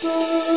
Bye.